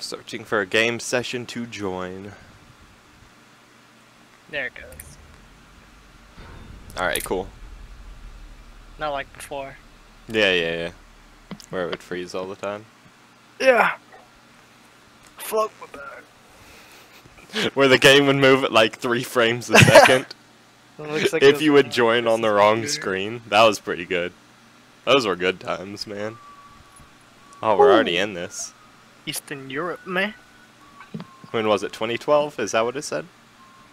Searching for a game session to join. There it goes. Alright, cool. Not like before. Yeah, yeah, yeah. Where it would freeze all the time. Yeah. Float my bag. Where the game would move at like three frames a second. Looks like if you would join on the wrong Weird. screen. That was pretty good. Those were good times, man. Oh, we're already in this. Eastern Europe, man. When was it? 2012? Is that what it said?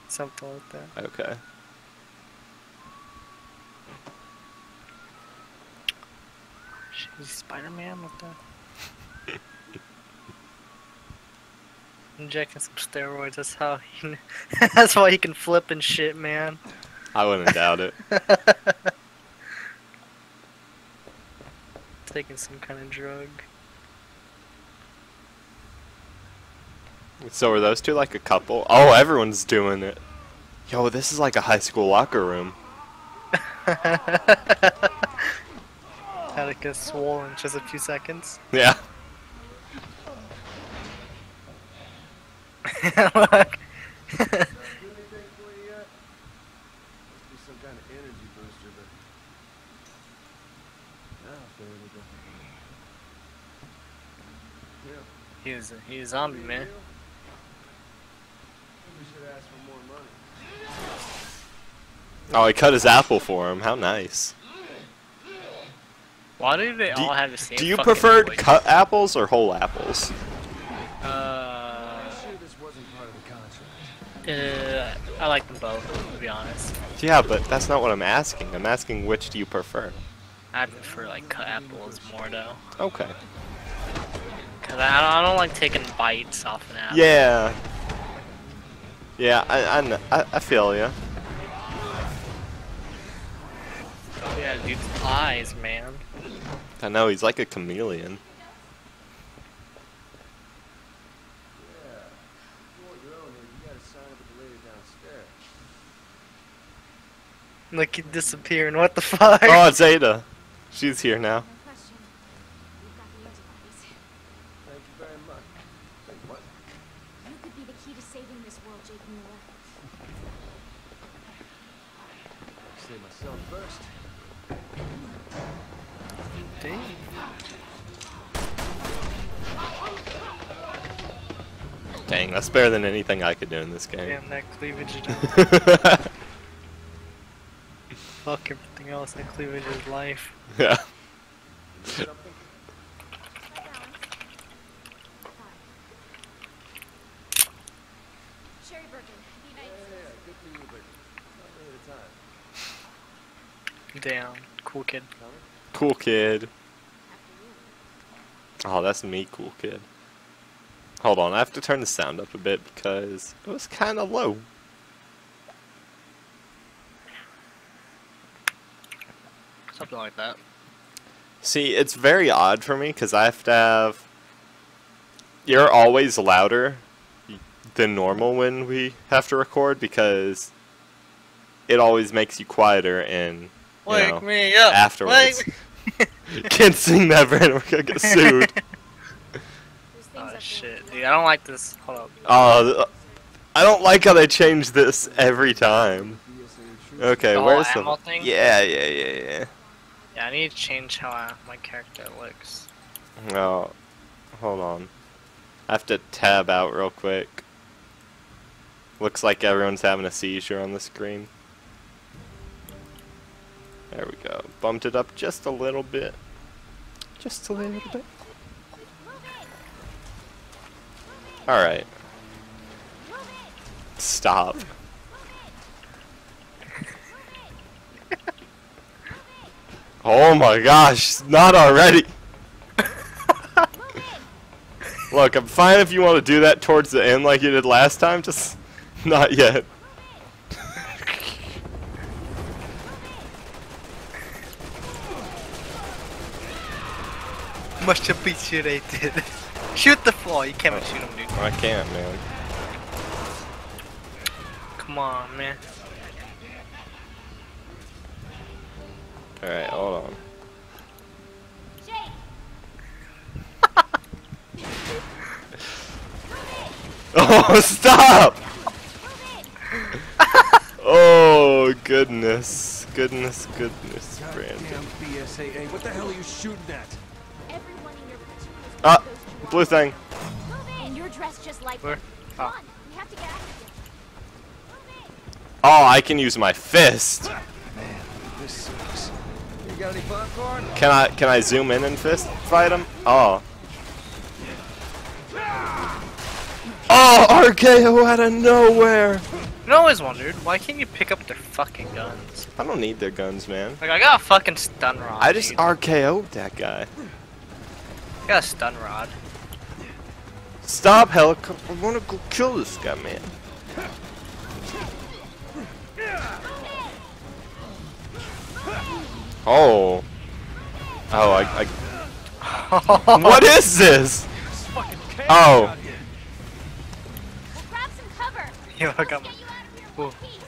Something like that. Okay. She's Spider-Man with that. Injecting some steroids. That's how he. that's why he can flip and shit, man. I wouldn't doubt it. Taking some kind of drug. So are those two like a couple? Oh, everyone's doing it. Yo, this is like a high school locker room. Had it get swollen in just a few seconds. Yeah. Look. Do anything for you yet? Must be some kind of energy booster, but now I feel really good. Yeah. He was a, he was a zombie, man. We should ask for more money. Oh, I cut his apple for him. How nice. Why do they Do all you- have the same Do you prefer voice? cut apples or whole apples? Uh, Sure this wasn't part of the contract. uh, I like them both, to be honest. Yeah, but that's not what I'm asking. I'm asking which do you prefer? I prefer like cut apples more though, Okay. cause I don't, I don't like taking bites off an apple. Yeah. Yeah, I I, I, I feel ya. Oh, yeah, dude's eyes, man. I know he's like a chameleon. Yeah. You want your own here, you gotta sign up with the lady downstairs. Look, he disappearing. What the fuck? Oh, it's Ada. She's here now. No question. We've got the antibodies. Thank you very much. Wait, what? You could be the key to saving this world, Jake Muller. Save myself first. Dang. Dang, that's better than anything I could do in this game. Damn, that cleavage fuck everything else. That cleavage is life. yeah. Something? Sherry Birkin, the United Yeah, States. yeah, good for you, but not really the time. Damn, cool kid. Coming? Cool kid. Oh, that's me, cool kid. Hold on, I have to turn the sound up a bit because it was kind of low. Something like that. See, it's very odd for me because I have to have. You're always louder than normal when we have to record because it always makes you quieter and you Wake know, me up. afterwards. Wake Can't sing that, Brandon. We're gonna get sued. Oh shit, dude. I don't like this. Hold up. Oh, th- I don't like how they change this every time. Okay, The where's the? thing? Yeah, yeah, yeah, yeah. Yeah, I need to change how I, my character looks. Oh, hold on. I have to tab out real quick. Looks like everyone's having a seizure on the screen. Bumped it up just a little bit. Just a little bit. Alright. Stop. Oh my gosh, not already! Look, I'm fine if you want to do that towards the end like you did last time, just not yet. Much appreciated. shoot the floor. You can't even shoot him, dude. I can't, man. Come on, man. Alright, hold on. Oh, stop! oh, goodness. Goodness, goodness, Brandon. BSAA. What the hell are you shooting at? Blue thing. And you're dressed just like Where? them. Come Oh. on, we have to get out of here. Oh, I can use my fist. Ah, this sucks. You got any popcorn? Can I can I zoom in and fist fight him? Oh. Oh, RKO out of nowhere. You know, I always wondered why can't you pick up their fucking guns? I don't need their guns, man. Like I got a fucking stun rod. I just dude. RKO'd that guy. I got a stun rod. Stop, helicopter. I wanna go kill this guy, man. Oh. Oh, I. I what is this? Oh. We'll grab some cover. I got my. get you out of here in Whoa. one piece.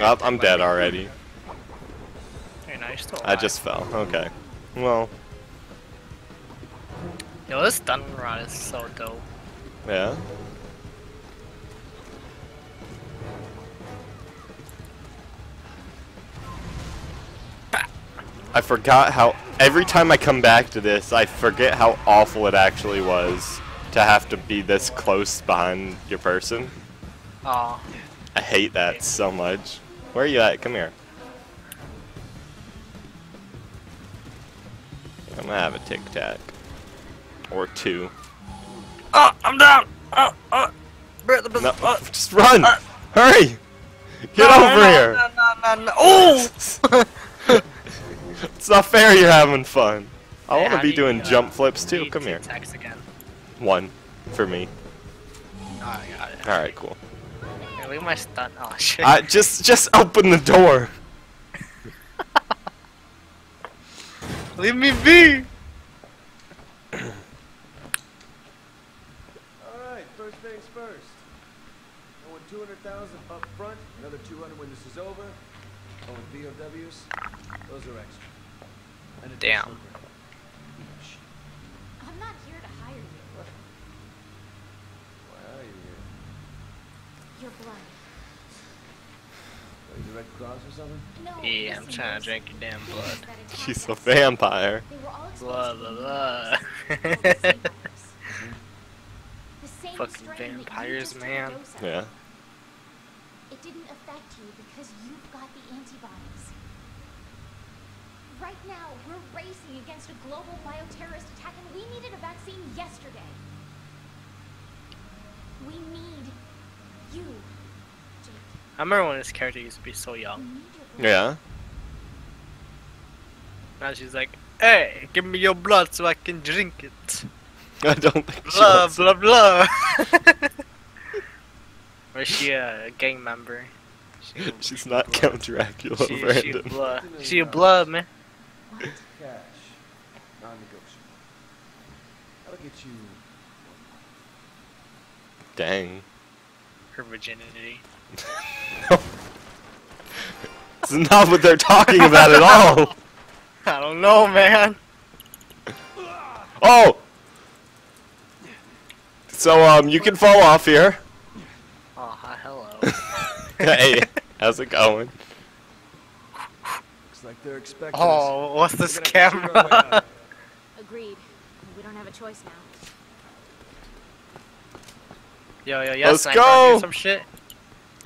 Pa! I'm dead already. I just fell. Okay. Well, Yo, this stun rod is so dope. yeah. I forgot how every time I come back to this, I forget how awful it actually was to have to be this close behind your person. Oh, I hate that so much. Where are you at? Come here. I'm gonna have a tic tac. Or two. oh, I'm down. Oh, oh. Br- br- No, oh. just run! uh, Hurry! Get No, over no, here! No, no, no, no. Oh! it's not fair you're having fun. I Hey, want to how be do you, doing uh, jump flips too. Come to here. Text again. One for me. Oh, I got it. Alright, cool. Hey, look at my stun. Oh shit. I just just open the door. Leave me be. Alright, first things first. I want 200,000 up front, another 200 when this is over. Oh, and BOWs, those are extra. And Damn. additional each. I'm not here to hire you. Why are you here? Your blood. Are you the Red Cross or something? No. Yeah, I'm trying to drink your damn blood. She's a vampire. They were all exposed Blah blah blah. global same virus. The same Fucking strain that you vampires, just took a man. Yeah. It didn't affect you because you've got the antibodies. Right now, we're racing against a global bioterrorist attack, and we needed a vaccine yesterday. We need you, Jake. I remember when this character used to be so young. need your blood. Yeah. Now she's like, "Hey, give me your blood so I can drink it." I don't think she Blah wants blah blah. or is she a gang member? She, She's not Count Dracula, she, she a blood. She a blood man. Cash. Non-negotiable. That'll get you... Dang. Her virginity. It's not what they're talking about at all. I don't know, man. Oh! So, um, you can fall off here. Oh, hi, hello. hey, how's it going? Looks like they're expecting oh, what's this We're gonna have to shoot our way camera? Agreed. We don't have a choice now. yo, yo, yes, Let's sniper, go. Some shit.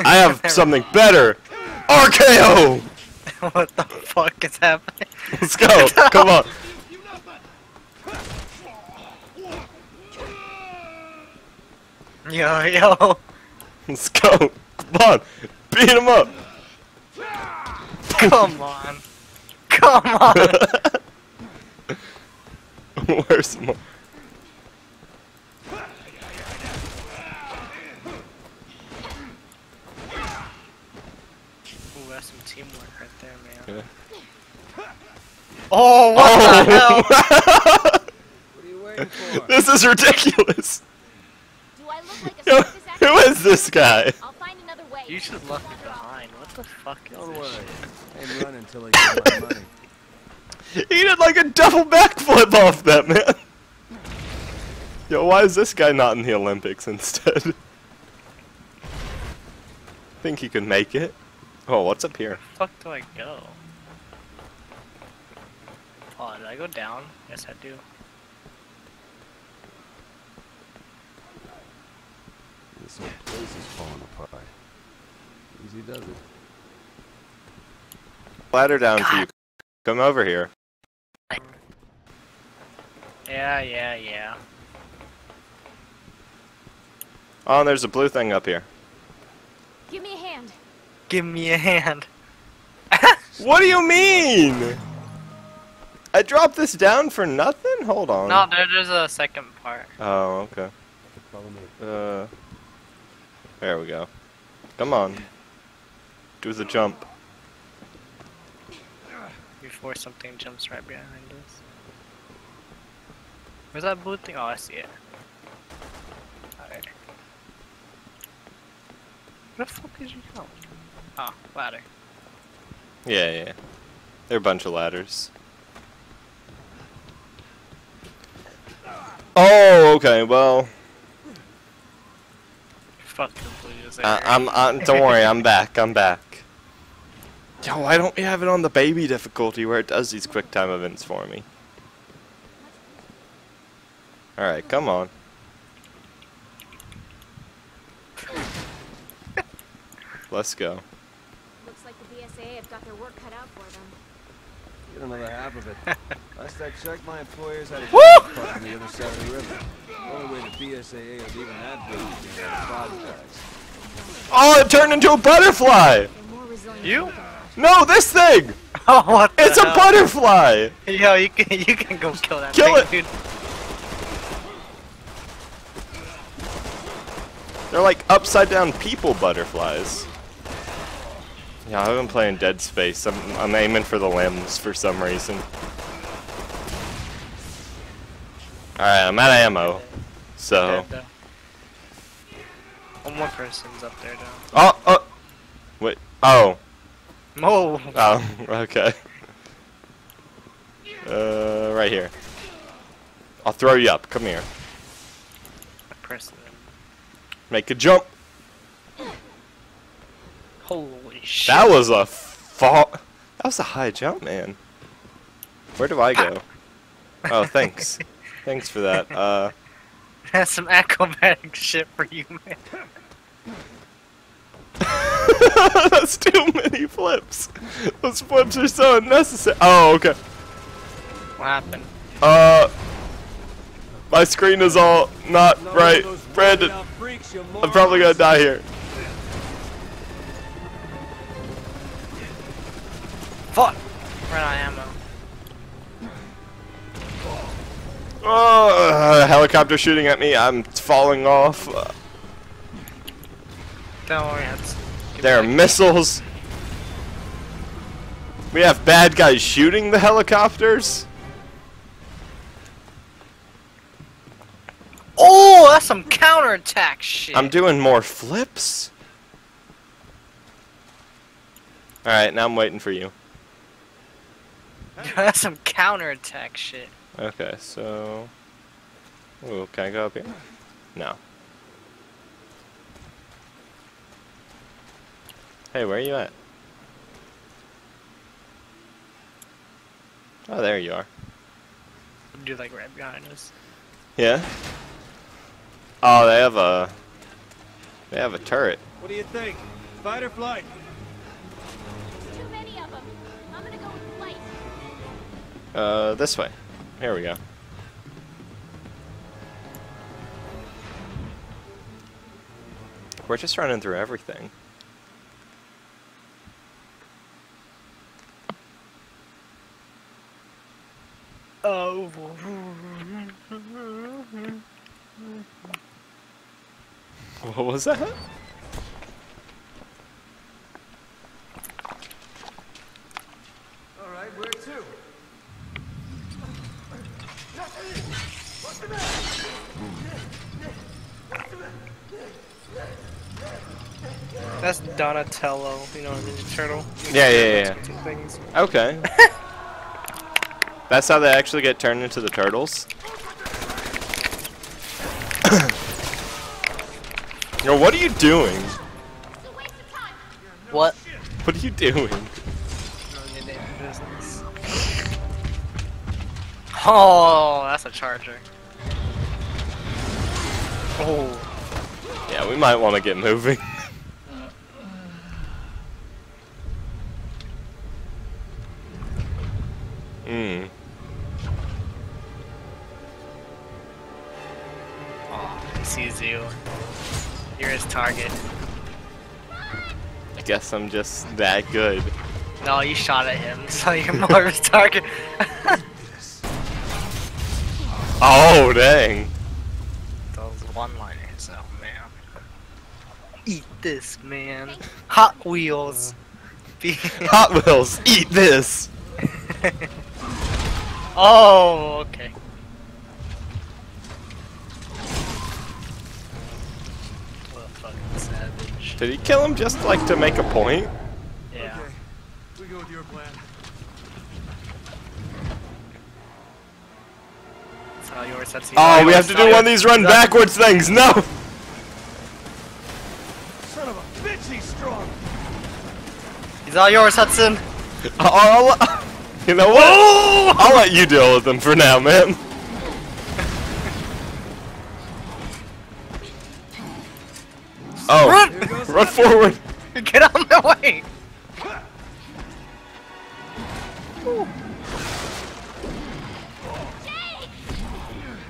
I have something better. RKO! what the fuck is happening? Let's go. Come on. Yo, yo. Let's go. Come on. Beat him up. Come on. Come on. Where's more? Ooh, that's some teamwork right there, man. Yeah. Oh, what the oh. hell? Oh! What are you waiting for? this is ridiculous. Do I look like a Who circus who actor? is this guy? I'll find another way. You should have left me behind. What the fuck is Don't this worry. shit? I ain't running until I get my money. He did like a double backflip off that man. Yo, why is this guy not in the Olympics instead? Think he could make it? Oh, what's up here? fuck do I go? Oh, did I go down? Yes, I do. This whole place is falling apart. Easy does it. Ladder down for you. Come over here. Yeah, yeah, yeah. Oh, and there's a blue thing up here. Give me a hand. Give me a hand. What do you mean? I dropped this down for nothing? Hold on. No, there, there's a second part. Oh, okay. Uh, there we go. Come on. Do the jump. Before something jumps right behind us. Where's that blue thing? Oh, I see it. Alright. Where the fuck did you go? Oh, ladder. Yeah, yeah. They're a bunch of ladders. Oh, okay. Well, Fucking blue is uh, I'm. Uh, don't worry. I'm back. I'm back. Yo, why don't we have it on the baby difficulty where it does these quick time events for me? All right, come on. Let's go. Looks like the BSAA have got their work cut out for them. Get another half of it. Last I checked, my employers had a Woo! park on the other side of the river. The only way the BSAA is even that big is to have body bags. Oh, it turned into a butterfly. More resilient. You? No, this thing. Oh, what the It's a butterfly. Yo, you can you can go kill that Kill thing, it. dude. They're like upside down people butterflies. Yeah, I've been playing Dead Space. I'm, I'm aiming for the limbs for some reason. Alright, I'm out of ammo. So. Dead. One more person's up there, though. Oh, oh. Wait. Oh. Oh, Oh, okay. Uh, right here. I'll throw you up. Come here. person. Make a jump. Holy shit. That was a fall. That was a high jump, man. Where do I go? Oh, thanks. Thanks for that. Uh, That's some acrobatic shit for you, man. that's too many flips. Those flips are so unnecessary. Oh, okay. What happened? Uh, my screen is all not Not right. one of those Brandon, freaks, I'm probably gonna die here. Fuck! Ran out of ammo. Oh, a helicopter shooting at me. I'm falling off. Don't worry, there are missiles. We have bad guys shooting the helicopters. Oh, that's some counterattack shit. I'm doing more flips. Alright, now I'm waiting for you. that's some counterattack shit. Okay, so... Ooh, can I go up here? No. Hey, where are you at? Oh, there you are. Do like right behind us. Yeah? Oh, they have a... They have a turret. What do you think? Fight or flight? Too many of them. I'm gonna go with flight. Uh, this way. Here we go. We're just running through everything. Oh. What was that? All right, where to? That's Donatello, you know, Ninja Turtle. Yeah, yeah, yeah. Things. Okay. That's how they actually get turned into the turtles. Yo, what are you doing? It's a waste of time. What? What are you doing? Oh, that's a charger. Oh. Yeah, we might want to get moving. Sees you. You're his target. I guess I'm just that good. No, you shot at him, so you're more of his target. Oh, dang. Those one-liners, oh man. Eat this, man. Hot Wheels. Hot Wheels, eat this! oh, okay. What a fucking savage. Did he kill him just like to make a point? Yeah. Okay, we go with your plan. That's how yours that's Oh, we have to do one of these run backwards things. No! Son of a bitch, he's strong. He's all yours, Hudson. I'll, you know what? I'll let you deal with him for now, man. Forward. Get out of my way!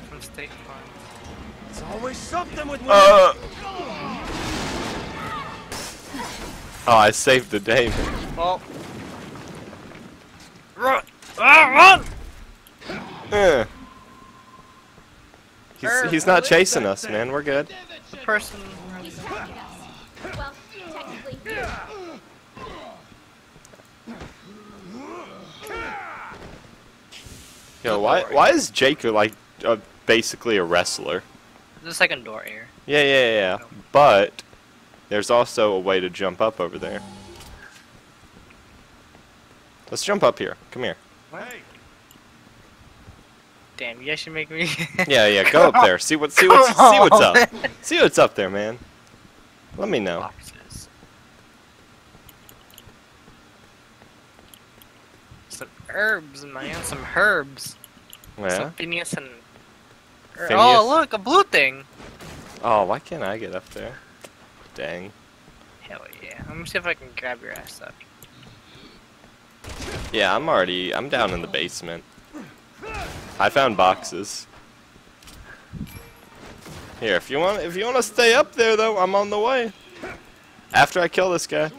From State Farm. It's always something with women. Uh. Oh, I saved the day. man. Well. Run! Ah, run! Eh. He's, he's not chasing us, man. We're good. The person. He's targeted us. Well, technically. Yo, why why is Jake like uh, basically a wrestler? There's a second door here. Yeah, yeah, yeah, yeah. But there's also a way to jump up over there. Let's jump up here. Come here. Hey, Damn, you guys should make me. Yeah, yeah. Go up there. See what see what's see what's up. See what's up there, man. Let me know. Boxes. Some herbs, man. Some herbs. Yeah. Some Phineas and. Phineas? Oh, look, a blue thing. Oh, why can't I get up there? Dang. Hell yeah. Let me see if I can grab your ass up. Yeah, I'm already I'm down in the basement. I found boxes. Here, if you want if you want to stay up there though, I'm on the way. After I kill this guy.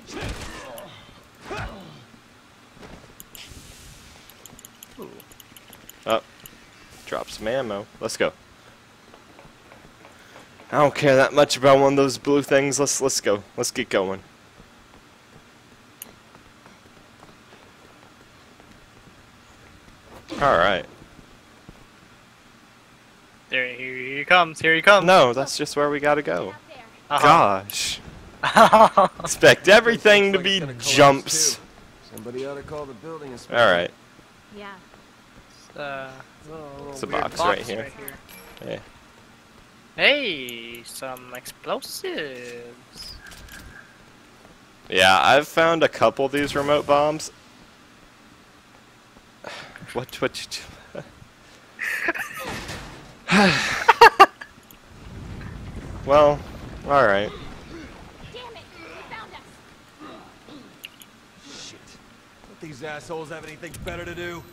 Oh. Drop some ammo. Let's go. I don't care that much about one of those blue things. Let's let's go. Let's get going. All right. There, here he comes. Here he comes. No, that's just where we gotta go. Uh-huh. Gosh. Expect everything to be jumps. somebody ought to call the building inspector. All right. Yeah. uh, little, little It's a weird box right here. Yeah. Hey, some explosives. Yeah, I've found a couple of these remote bombs. What what you do? well, all right. Damn it! Found us. Shit. Don't these assholes have anything better to do?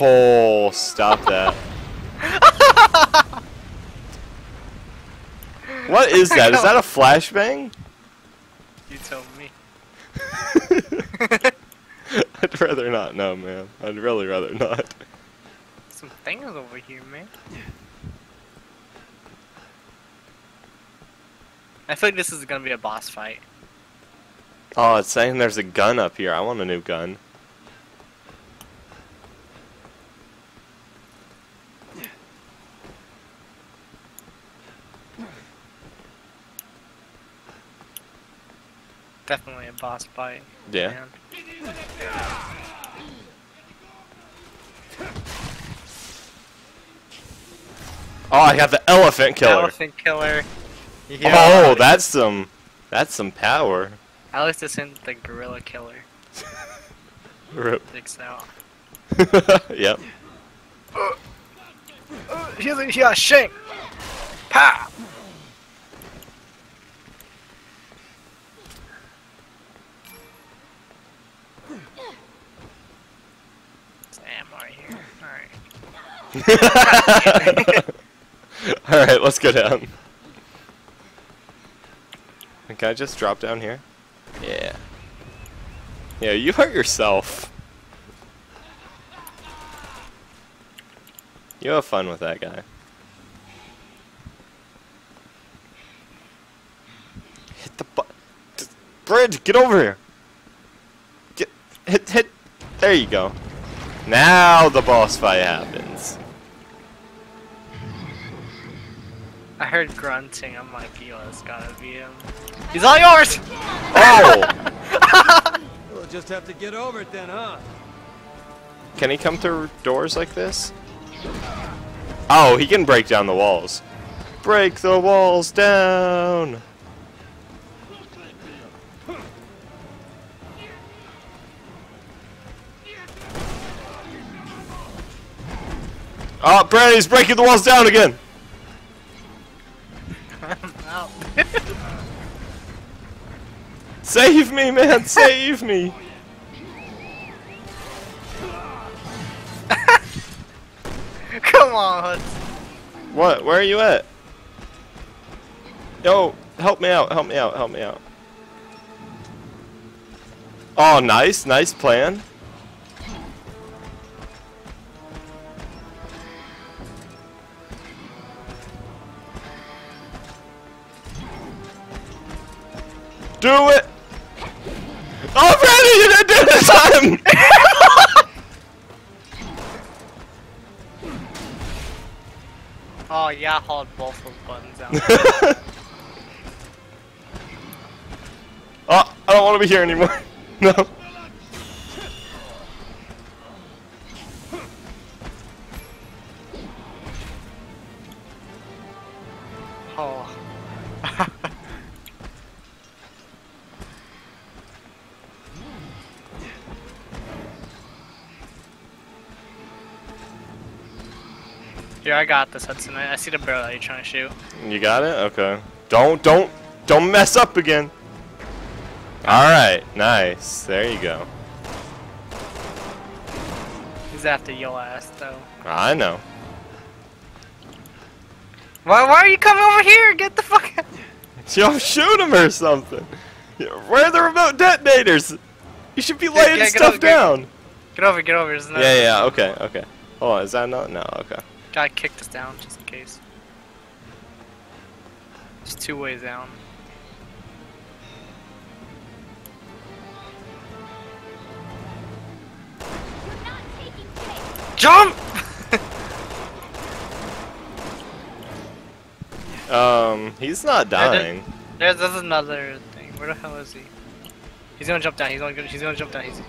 Oh, stop that. what is that? Is that a flashbang? You tell me. I'd rather not know, man. I'd really rather not. Some things over here, man. I feel like this is gonna be a boss fight. Oh, it's saying there's a gun up here. I want a new gun. definitely a boss fight. Yeah. Man. Oh, I got the elephant killer. Elephant killer. Oh, that's some, that's some power. At least it's in the gorilla killer. Rip. takes out. yep. Uh, uh, a, shank. Pa. Alright. Let's go down. Can I just drop down here? Yeah. Yeah, you hurt yourself. You have fun with that guy. Hit the bu- Bridge, get over here. Get hit hit. There you go. Now the boss fight happens. I heard grunting. I'm like, yo, it's gotta be him. He's all yours. Oh! We'll just have to get over it then, huh? Can he come through doors like this? Oh, he can break down the walls. Break the walls down! Oh, Brandy's breaking the walls down again! Save me, man! Save me! Come on. What? Where are you at? Yo, help me out, help me out, help me out. Oh, nice, nice plan. Do it! Time! Oh yeah, hold both those buttons out. oh, I don't want to be here anymore. no. I got this, Hudson. I I see the barrel that you're trying to shoot. You got it? Okay. Don't, don't, don't mess up again. Alright, nice. There you go. He's after your ass, though. I know. Why, why are you coming over here? Get the fuck out. Yo, shoot him or something. Where are the remote detonators? You should be laying yeah, stuff over- down. Get over, get over. There's no, Yeah, yeah, okay, okay. Hold on, is that not? No, okay. Guy kicked us down, just in case. There's two ways down. You're not taking place. Jump! Um, he's not dying. There's, there's another thing. Where the hell is he? He's gonna jump down. He's gonna, he's gonna jump down. He's.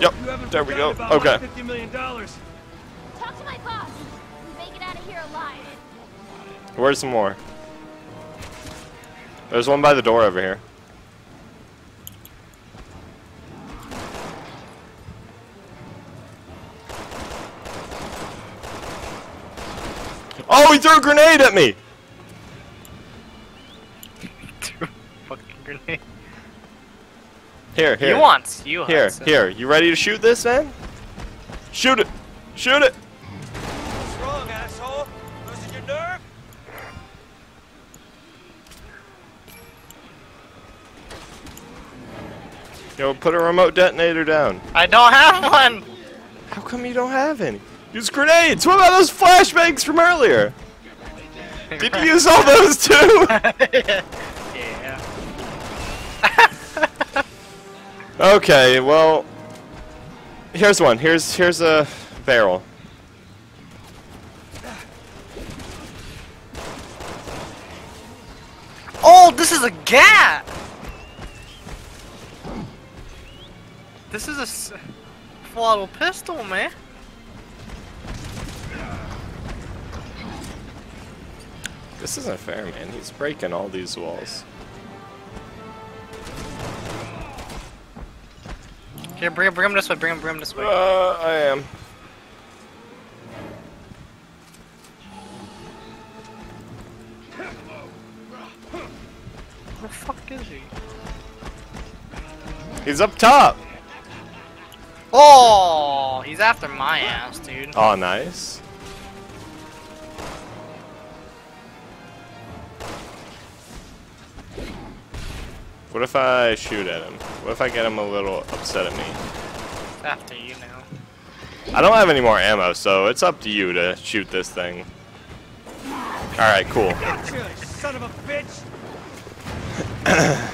Yep, You haven't there we go. forgotten about my Okay. Fifty million dollars. Where's some more? There's one by the door over here. Oh, he threw a grenade at me! fucking grenade. Here, here. You want you Here, here. You ready to shoot this, man? Shoot it! Shoot it! Yo, put a remote detonator down. I don't have one. How come you don't have any? Use grenades! What about those flashbangs from earlier? Did you use all those too? yeah. okay, well, here's one. Here's here's a barrel. Oh, this is a gat. This is a auto pistol, man. This isn't fair, man. He's breaking all these walls. Here, bring him, bring him this way. Bring him, bring him this way. Uh, I am. Where the fuck is he? He's up top. Oh, he's after my ass, dude. Oh, nice. What if I shoot at him? What if I get him a little upset at me? After you now. I don't have any more ammo, so it's up to you to shoot this thing. Alright, cool. Gotcha, son of a bitch!